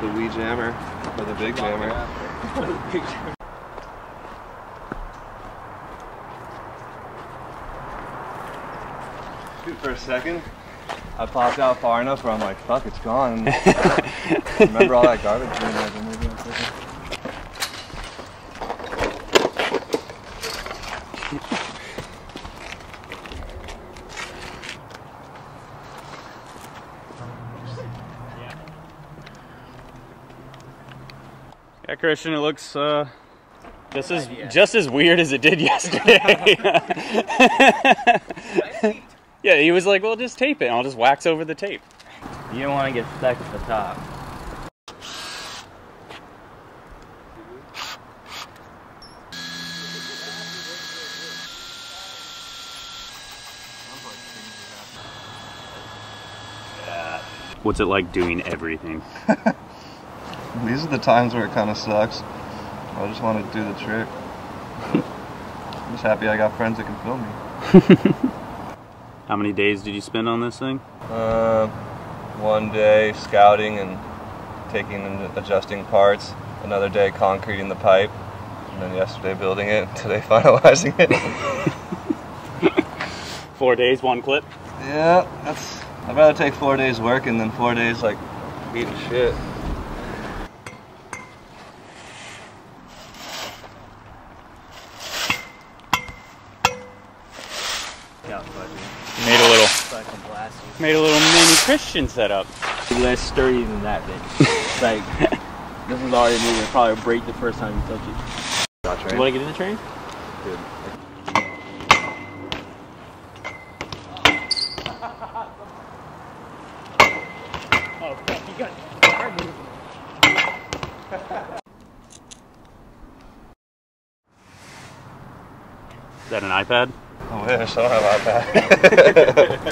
The wee jammer. Or the big jammer. Dude, for a second, I popped out far enough where I'm like, fuck, it's gone. Remember all that garbage being there, then maybe Yeah, Christian, it looks uh, just as just as weird as it did yesterday. yeah, he was like, "Well, just tape it. and I'll just wax over the tape." You don't want to get stuck at the top. What's it like doing everything? These are the times where it kind of sucks. I just want to do the trick. I'm just happy I got friends that can film me. How many days did you spend on this thing? Uh, one day scouting and taking and adjusting parts. Another day concreting the pipe. And then yesterday building it. Today finalizing it. Four days, one clip. yeah, that's. I'd rather take four days working than four days like beating shit. Yeah, fucking, Made a little fucking blast you. Made a little mini Christian setup. Less sturdy than that, bitch. It's like, this is already moving. It'll probably break the first time you touch it. You want to get in the train? Good. Is that an iPad? Oh, I wish I don't have iPad.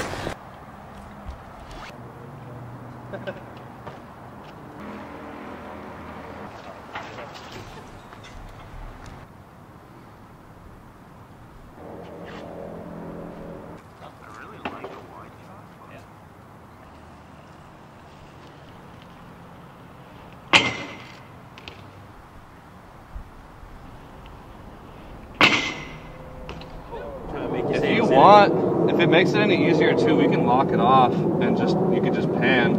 If you want, if it makes it any easier too, we can lock it off and just you could just pan.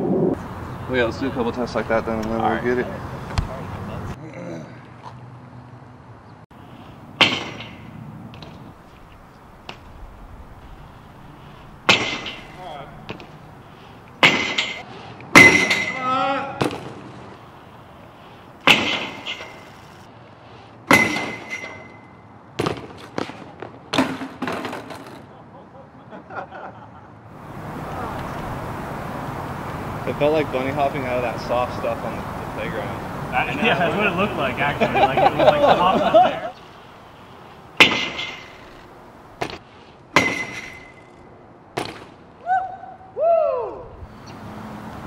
Well, yeah, let's do a couple tests like that then, and then we'll get it. It felt like bunny hopping out of that soft stuff on the, the playground. yeah, that's what it looked like actually. Like it was like popped up there.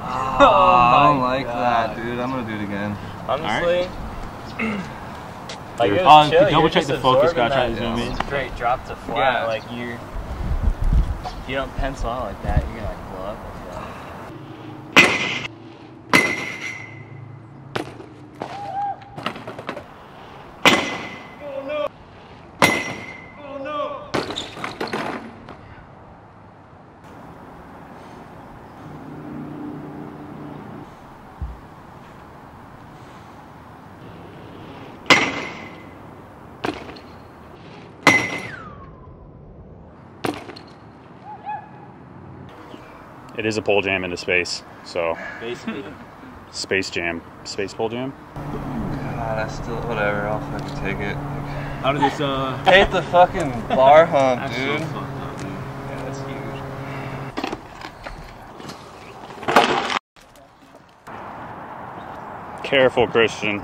I don't like that, dude. I'm gonna do it again. Honestly, like it was Oh, chill. double You're check just the focus, absorbing gotta try that to zoom in. Straight drop to flat. Yeah. Like you, you don't pencil out like that. You're gonna like blow up. Like that. It is a pole jam into space, so Basically, space jam, space pole jam. God, that's still whatever. I'll fucking take it. How did this, uh... Hate the fucking bar hump, dude. so fucked up, dude. Yeah, that's huge. Careful, Christian.